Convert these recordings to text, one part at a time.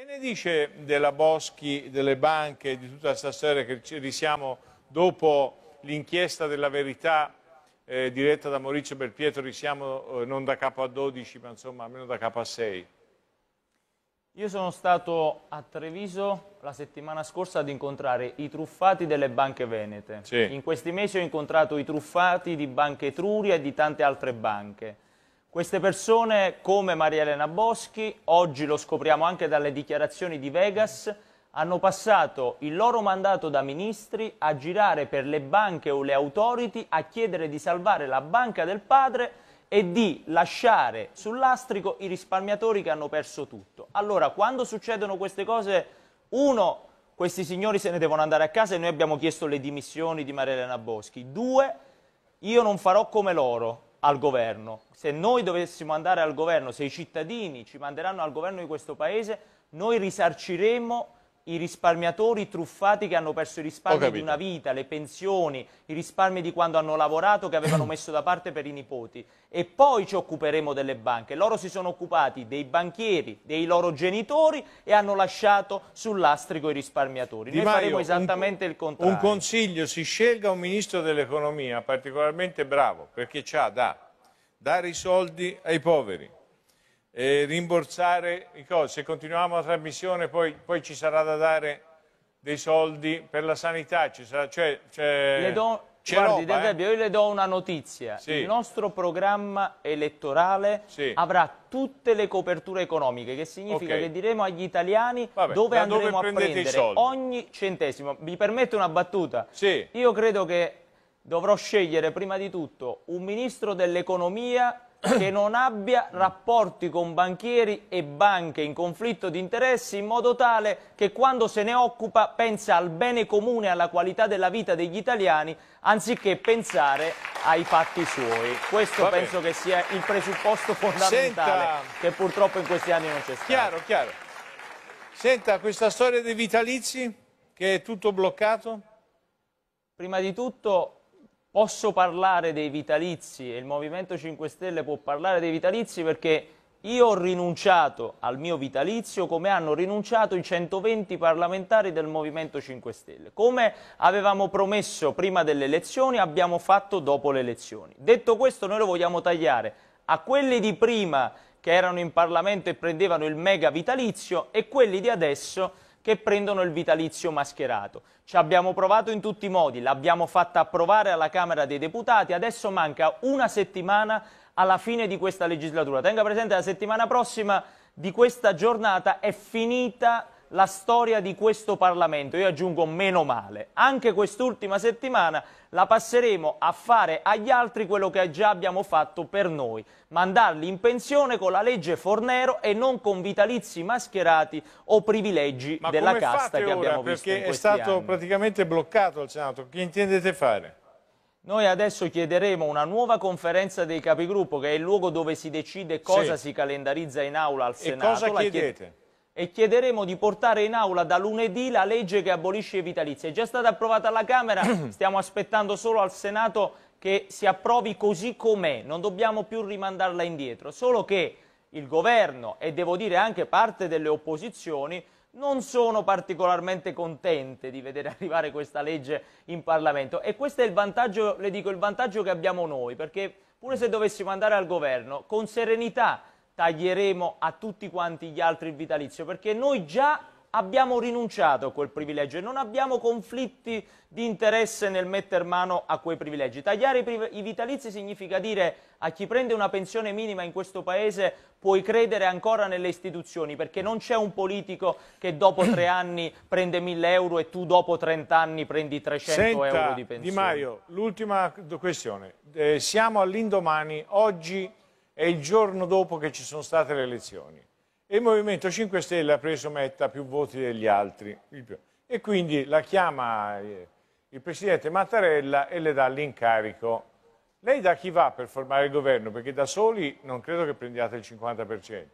Che ne dice della Boschi, delle banche, di tutta questa storia che ci risiamo dopo l'inchiesta della verità eh, diretta da Maurizio Belpietro, risiamo eh, non da capo a 12 ma insomma almeno da capo a 6? Io sono stato a Treviso la settimana scorsa ad incontrare i truffati delle banche venete. Sì. In questi mesi ho incontrato i truffati di Banca Etruria e di tante altre banche. Queste persone, come Maria Elena Boschi, oggi lo scopriamo anche dalle dichiarazioni di Vegas, hanno passato il loro mandato da ministri a girare per le banche o le autority a chiedere di salvare la banca del padre e di lasciare sul lastrico i risparmiatori che hanno perso tutto. Allora, quando succedono queste cose, uno, questi signori se ne devono andare a casa e noi abbiamo chiesto le dimissioni di Maria Elena Boschi. Due, io non farò come loro al governo. Se noi dovessimo andare al governo, se i cittadini ci manderanno al governo di questo Paese, noi risarciremo i risparmiatori truffati che hanno perso i risparmi di una vita, le pensioni, i risparmi di quando hanno lavorato che avevano messo da parte per i nipoti e poi ci occuperemo delle banche. Loro si sono occupati dei banchieri, dei loro genitori e hanno lasciato sul lastrico i risparmiatori. Di Noi Maio, faremo esattamente un, il contrario. Un consiglio, si scelga un ministro dell'economia particolarmente bravo perché ha da dare i soldi ai poveri eh, rimborsare i costi. Se continuiamo la trasmissione poi, poi, ci sarà da dare dei soldi per la sanità. Ci sarà, cioè, cioè, le do, guardi, roba, eh? io le do una notizia. Sì. Il nostro programma elettorale sì. avrà tutte le coperture economiche, che significa okay. che diremo agli italiani Vabbè, dove andremo dove a prendere ogni centesimo. Mi permette una battuta? Sì. Io credo che dovrò scegliere prima di tutto un ministro dell'economia che non abbia rapporti con banchieri e banche in conflitto di interessi in modo tale che quando se ne occupa pensa al bene comune e alla qualità della vita degli italiani anziché pensare ai fatti suoi. Questo Vabbè. penso che sia il presupposto fondamentale Senta... che purtroppo in questi anni non c'è stato. Chiaro, chiaro. Senta, questa storia dei vitalizi che è tutto bloccato? Prima di tutto posso parlare dei vitalizi e il Movimento 5 Stelle può parlare dei vitalizi perché io ho rinunciato al mio vitalizio come hanno rinunciato i 120 parlamentari del Movimento 5 Stelle. Come avevamo promesso prima delle elezioni, abbiamo fatto dopo le elezioni. Detto questo, noi lo vogliamo tagliare a quelli di prima che erano in Parlamento e prendevano il mega vitalizio e quelli di adesso che prendono il vitalizio mascherato. Ci abbiamo provato in tutti i modi, l'abbiamo fatta approvare alla Camera dei Deputati, adesso manca una settimana alla fine di questa legislatura. Tenga presente la settimana prossima di questa giornata è finita la storia di questo Parlamento, io aggiungo meno male. Anche quest'ultima settimana la passeremo a fare agli altri quello che già abbiamo fatto per noi, mandarli in pensione con la legge Fornero e non con vitalizi mascherati o privilegi Ma della casta che abbiamo visto Perché è stato anni. praticamente bloccato al Senato, che intendete fare? Noi adesso chiederemo una nuova conferenza dei capigruppo, che è il luogo dove si decide cosa sì. si calendarizza in aula al Senato. E cosa chiedete? E chiederemo di portare in aula da lunedì la legge che abolisce i vitalizi. È già stata approvata alla Camera, stiamo aspettando solo al Senato che si approvi così com'è, non dobbiamo più rimandarla indietro, solo che il governo e devo dire anche parte delle opposizioni non sono particolarmente contente di vedere arrivare questa legge in Parlamento. E questo è il vantaggio, le dico, il vantaggio che abbiamo noi, perché pure se dovessimo andare al governo, con serenità taglieremo a tutti quanti gli altri il vitalizio, perché noi già abbiamo rinunciato a quel privilegio e non abbiamo conflitti di interesse nel metter mano a quei privilegi. Tagliare i, i, vitalizi significa dire a chi prende una pensione minima in questo Paese puoi credere ancora nelle istituzioni, perché non c'è un politico che dopo tre anni prende 1000 euro e tu dopo 30 anni prendi 300 Senta, euro di pensione. Di Maio, l'ultima questione. Eh, siamo all'indomani, oggi è il giorno dopo che ci sono state le elezioni e il Movimento 5 Stelle ha preso metta più voti degli altri e quindi la chiama eh, il Presidente Mattarella e le dà l'incarico. Lei da chi va per formare il governo? Perché da soli non credo che prendiate il 50%.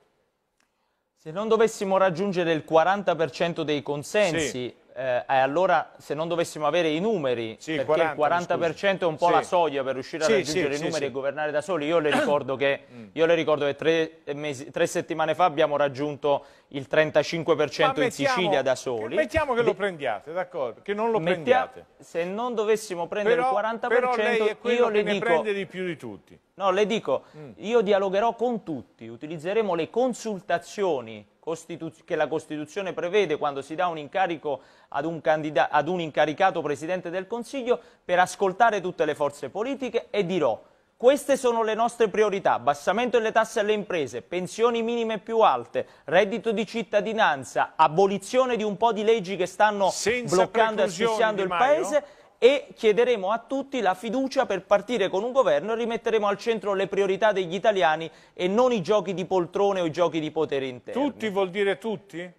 Se non dovessimo raggiungere il 40% dei consensi, sì. Eh, allora se non dovessimo avere i numeri, Sì, perché 40, il 40% è un po' Sì. la soglia per riuscire a Sì, raggiungere i numeri e governare da soli, io le ricordo che, io le ricordo che tre, mesi- tre settimane fa abbiamo raggiunto il 35% Ma in Sicilia da soli. Mettiamo che lo Di- prendiate, d'accordo? Che non lo mettia- prendiate. se non dovessimo prendere Però, il 40%, però lei è io le dico prende di più di tutti. No, le dico, Mm. io dialogherò con tutti, utilizzeremo le consultazioni costitu- che la Costituzione prevede quando si dà un incarico ad un, candida- ad un incaricato Presidente del Consiglio per ascoltare tutte le forze politiche e dirò queste sono le nostre priorità, abbassamento delle tasse alle imprese, pensioni minime più alte, reddito di cittadinanza, abolizione di un po' di leggi che stanno Senza bloccando e asfissiando il? Paese e chiederemo a tutti la fiducia per partire con un governo e rimetteremo al centro le priorità degli italiani e non i giochi di poltrone o i giochi di potere interni. Tutti vuol dire tutti?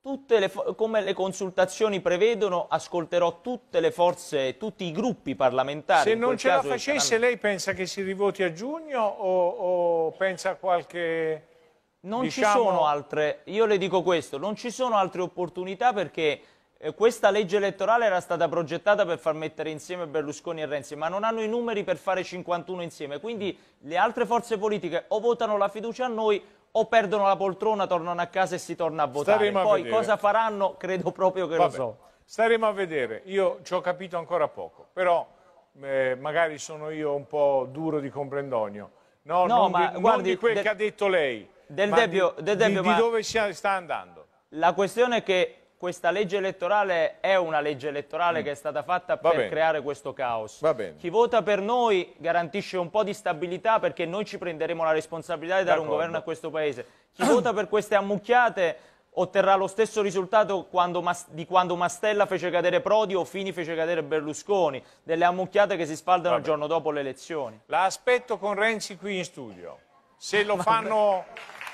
Tutte le come le consultazioni prevedono, ascolterò tutte le forze, tutti i gruppi parlamentari. Se non ce la facesse, saranno- lei pensa che si rivoti a giugno o, o pensa a qualche... Non diciamo- ci sono altre, io le dico questo, non ci sono altre opportunità perché questa legge elettorale era stata progettata per far mettere insieme Berlusconi e Renzi, ma non hanno i numeri per fare 51 insieme, quindi le altre forze politiche o votano la fiducia a noi o perdono la poltrona, tornano a casa e si torna a votare. Staremo a Poi vedere. cosa faranno credo proprio che Vabbè, lo so. Staremo a vedere. Io ci ho capito ancora poco, però eh, magari sono io un po' duro di comprendonio. No, No, non, ma di, non guardi, di quel del- che ha detto lei, del ma Debbio- di, del Debbio, di ma- dove si sta andando. La questione è che questa legge elettorale è una legge elettorale che è stata fatta Mm. Va per bene. creare questo caos. Va bene. Chi vota per noi garantisce un po' di stabilità perché noi ci prenderemo la responsabilità di dare un governo a questo Paese. Chi vota per queste ammucchiate otterrà lo stesso risultato quando di quando Mastella fece cadere Prodi o Fini fece cadere Berlusconi, delle ammucchiate che si sfaldano il giorno dopo le elezioni. La aspetto con Renzi qui in studio. Se lo fanno,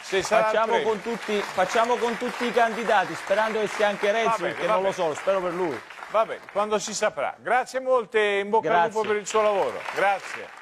Facciamo con, tutti, facciamo con tutti i candidati, sperando che sia anche Renzi, bene, perché non lo bene. so, lo spero per lui. Va bene, quando si saprà. Grazie molte, in bocca al Grazie. lupo per il suo lavoro. Grazie.